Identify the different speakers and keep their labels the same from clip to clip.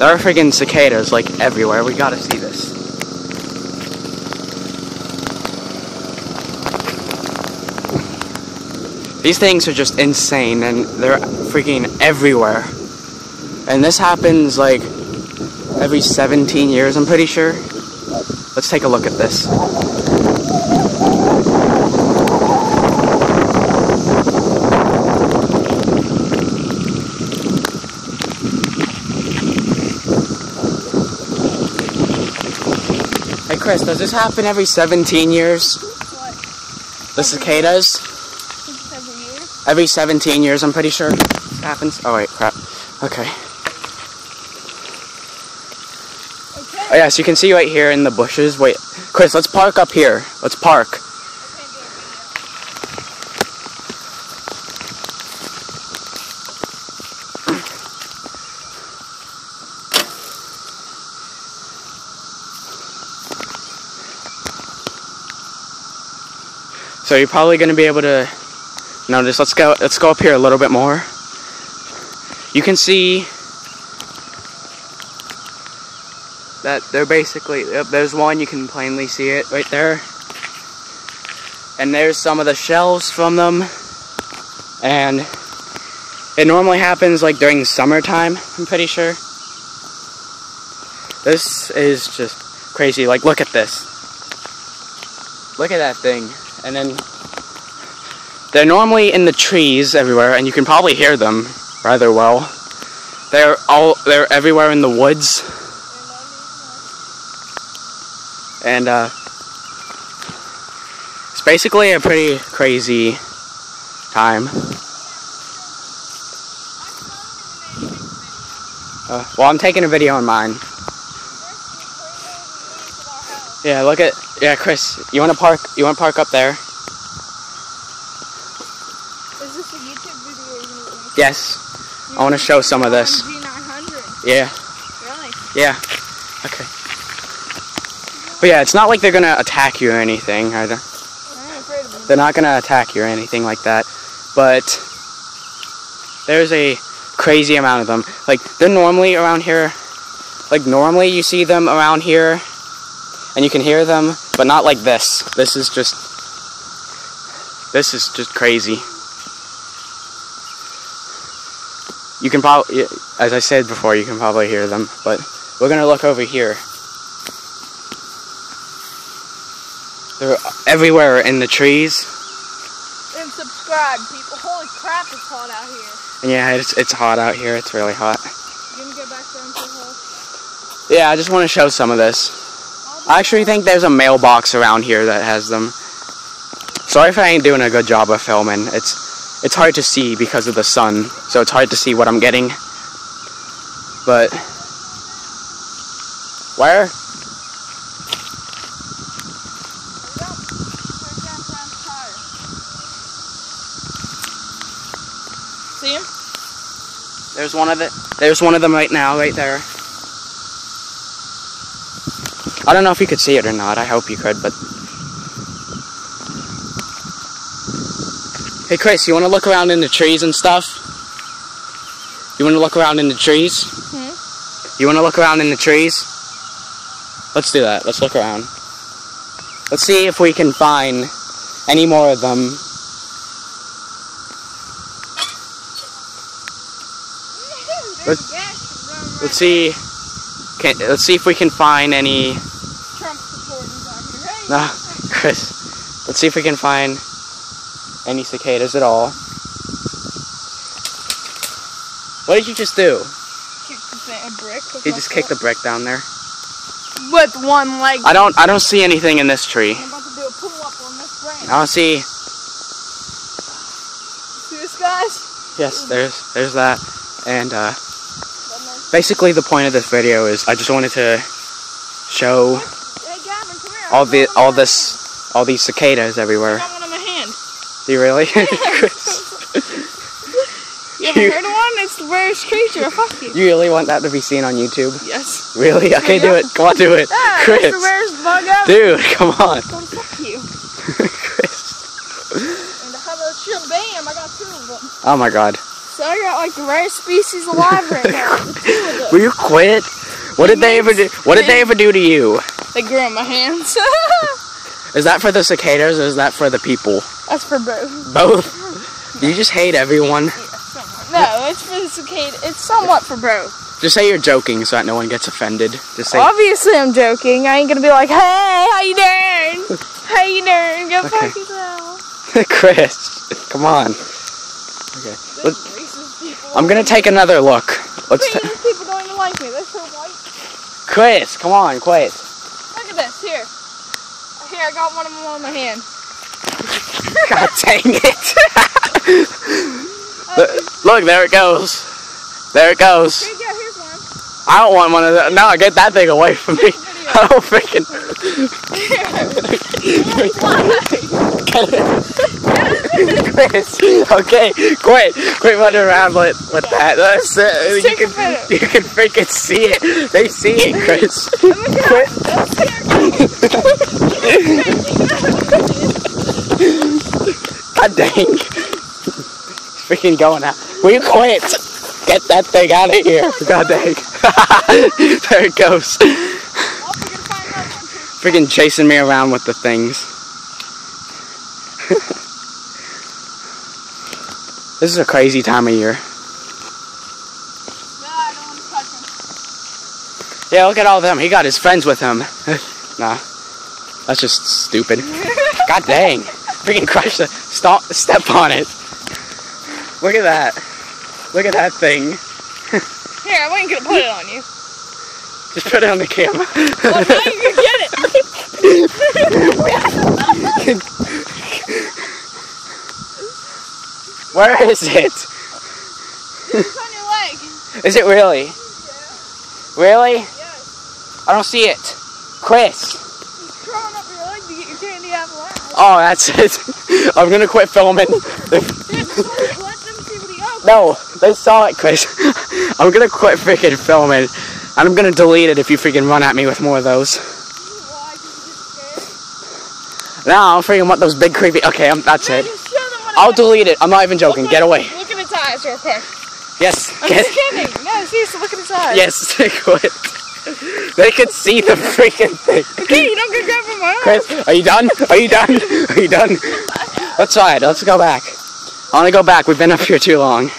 Speaker 1: There are freaking cicadas like everywhere. We gotta see this. These things are just insane and they're freaking everywhere. And this happens like every 17 years, I'm pretty sure. Let's take a look at this. Chris, does this happen every 17 years?
Speaker 2: What?
Speaker 1: The cicadas?
Speaker 2: Every year?
Speaker 1: Every 17 years, I'm pretty sure. Happens. Oh wait, crap. Okay.
Speaker 2: Okay.
Speaker 1: Oh yeah, so you can see right here in the bushes. Wait, Chris, let's park up here. Let's park. So you're probably going to be able to notice. Let's go. Let's go up here a little bit more. You can see that they're basically. Yep, there's one. You can plainly see it right there. And there's some of the shells from them. And it normally happens like during summertime. I'm pretty sure. This is just crazy. Like, look at this. Look at that thing. And then they're normally in the trees everywhere, and you can probably hear them rather well. They're all they're everywhere in the woods, and uh, it's basically a pretty crazy time. Uh, well, I'm taking a video on mine. Yeah, look at yeah, Chris. You want to park? You want to park up there?
Speaker 2: Is this a YouTube video or you want
Speaker 1: Yes. I want to show some of this. Yeah.
Speaker 2: Really?
Speaker 1: Yeah. Okay. But yeah, it's not like they're gonna attack you or anything. Either.
Speaker 2: I'm afraid of them.
Speaker 1: They're not gonna attack you or anything like that. But there's a crazy amount of them. Like they're normally around here. Like normally you see them around here, and you can hear them, but not like this. This is just. This is just crazy. You can probably, as I said before, you can probably hear them. But we're gonna look over here. They're everywhere in the trees.
Speaker 2: And subscribe, people. Holy crap, it's hot out here.
Speaker 1: And yeah, it's it's hot out here. It's really hot.
Speaker 2: You gonna get back there and say hello?
Speaker 1: Yeah, I just want to show some of this. I actually think there's a mailbox around here that has them. Sorry if I ain't doing a good job of filming. It's it's hard to see because of the sun, so it's hard to see what I'm getting. But where?
Speaker 2: Yep. There's that brown tire. See him?
Speaker 1: There's one of the there's one of them right now, right there. I don't know if you could see it or not. I hope you could, but Hey Chris, you want to look around in the trees and stuff? You want to look around in the trees?
Speaker 2: Hmm?
Speaker 1: You want to look around in the trees? Let's do that. Let's look around. Let's see if we can find any more of them. Let's- Let's see. Can, let's see if we can find any.
Speaker 2: Trump supporters out here. Hey,
Speaker 1: No, Chris. Let's see if we can find any cicadas at all. What did you just do?
Speaker 2: kick the thing, a brick. with
Speaker 1: You
Speaker 2: my
Speaker 1: just kicked the brick down there.
Speaker 2: With one leg.
Speaker 1: I don't. I don't see anything in this tree.
Speaker 2: I'm about to do a pull up on this branch.
Speaker 1: I don't see.
Speaker 2: See this, guys?
Speaker 1: Yes, there's there's that. And uh, basically, the point of this video is I just wanted to show
Speaker 2: Hey, Gavin, come here.
Speaker 1: All the all this all these cicadas
Speaker 2: hand. I
Speaker 1: everywhere.
Speaker 2: got one in my hand.
Speaker 1: Do you really? Chris,
Speaker 2: You ever
Speaker 1: You-
Speaker 2: heard of one? It's the rarest creature. Fuck you.
Speaker 1: you really want that to be seen on YouTube?
Speaker 2: Yes.
Speaker 1: Really? Okay, do it. Come on, do it.
Speaker 2: Ah,
Speaker 1: Chris.
Speaker 2: that's the rarest bug ever.
Speaker 1: Dude, come on.
Speaker 2: So fuck you.
Speaker 1: Chris.
Speaker 2: And how about bam. I got two of them.
Speaker 1: Oh my god.
Speaker 2: So I got like the rarest species alive right now. Two of them.
Speaker 1: Will you quit? What did they ever do? What did they ever do to you?
Speaker 2: They grew on my hands.
Speaker 1: Is that for the cicadas or is that for the people?
Speaker 2: That's for both.
Speaker 1: Both. You just hate everyone.
Speaker 2: No, it's for the cicada. It's somewhat for both.
Speaker 1: Just say you're joking so that no one gets offended. Just say
Speaker 2: Obviously, I'm joking. I ain't gonna be like, "Hey, how you doing? How you doing? Go
Speaker 1: Okay.
Speaker 2: fuck yourself."
Speaker 1: Chris. Come on. Okay. Let-
Speaker 2: Those racist.
Speaker 1: I'm gonna take another look. Let's
Speaker 2: people don't even like me. They're so white.
Speaker 1: Chris, come on, quit.
Speaker 2: This. Here. Here, I got one of them on my hand.
Speaker 1: God dang it. look, look, there it goes. There it goes.
Speaker 2: Here you go. Here's one.
Speaker 1: I don't want one of those. No, get that thing away from me. I don't freaking. Chris, okay, quit, quit running around with, with that. That's it. You can, you can freaking see it. They see it, Chris. Oh quit. God dang. It's freaking going out. Will you quit? Get that thing out of here. God dang. there it goes. Freaking chasing me around with the things. this is a crazy time of year. Yeah, look at all of them. He got his friends with him. nah, that's just stupid. God dang. Freaking crush the stop, step on it. Look at that. Look at that thing.
Speaker 2: Here, I wasn't gonna put it on you.
Speaker 1: Just put it on the camera.
Speaker 2: Well, now you can get it.
Speaker 1: Where is it?
Speaker 2: It's on your leg.
Speaker 1: Is it really? Really?
Speaker 2: Yes.
Speaker 1: I don't see it. Chris.
Speaker 2: It's crawling up your leg to get your candy apple out.
Speaker 1: Oh, that's it. I'm gonna quit filming.
Speaker 2: Let them see what.
Speaker 1: No, they saw it, Chris. I'm gonna quit freaking filming. And I'm gonna delete it if you freaking run at me with more of those.
Speaker 2: Why? 'Cause you?
Speaker 1: No, I don't freaking want those big creepy. Okay, I'm, that's it.
Speaker 2: just show them what
Speaker 1: I'll delete it. I'm not even joking. Get away.
Speaker 2: Look at its eyes real quick.
Speaker 1: Yes.
Speaker 2: I'm
Speaker 1: Get.
Speaker 2: just kidding. No, seriously, look at its eyes.
Speaker 1: Yes. Quit. They could see the freaking thing.
Speaker 2: Okay, you don't get grab.
Speaker 1: Chris, are you done? Are you done? Are you done? Let's try it. Let's go back. I want to go back. We've been up here too long.
Speaker 2: Be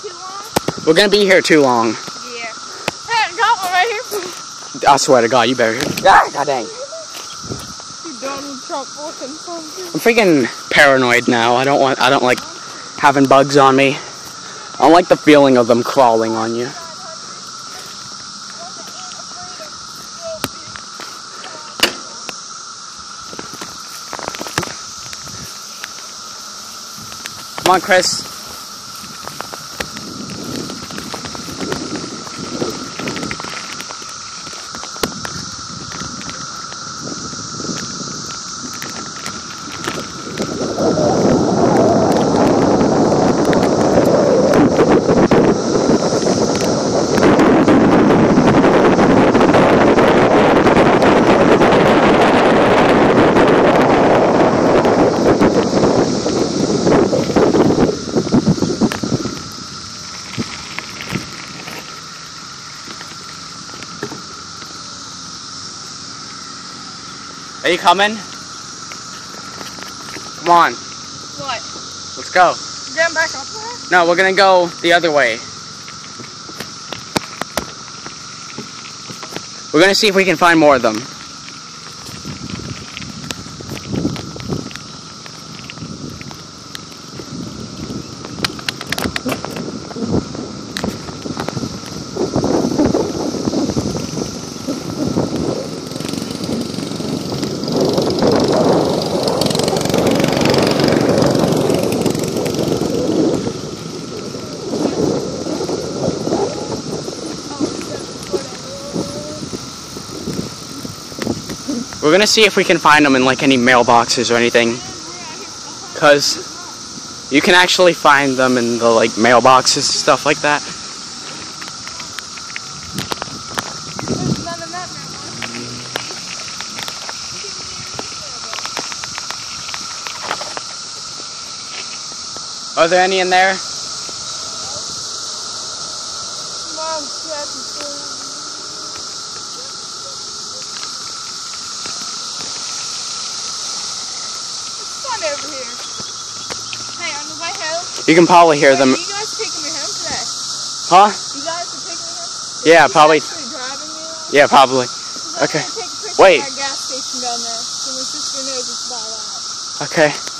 Speaker 2: too long?
Speaker 1: We're gonna be here too long.
Speaker 2: Yeah. Hey, I got one right here
Speaker 1: I swear to God, you better. Ah, God dang.
Speaker 2: you, Donald Trump looking something.
Speaker 1: I'm freaking paranoid now. I don't want. I don't like having bugs on me. I like the feeling of them crawling on you. Come on, Chris. Are you coming? Come on,
Speaker 2: What?
Speaker 1: let's go.
Speaker 2: Getting back up there?
Speaker 1: No, we're gonna go the other way. We're gonna see if we can find more of them. We're gonna see if we can find them in like any mailboxes or anything. Cause you can actually find them in the like mailboxes and stuff like that. Are there any in there?
Speaker 2: Mom, yeah, it's cool. Over here. Hey, on the way home.
Speaker 1: You can probably hear
Speaker 2: Wait,
Speaker 1: them.
Speaker 2: You guys taking me home today?
Speaker 1: Huh?
Speaker 2: You guys are taking me home?
Speaker 1: Yeah, probably.
Speaker 2: driving me around?
Speaker 1: Yeah, probably.
Speaker 2: I'm
Speaker 1: Okay. Wait.
Speaker 2: of that gas station down there so my sister knows it's about that.
Speaker 1: Okay.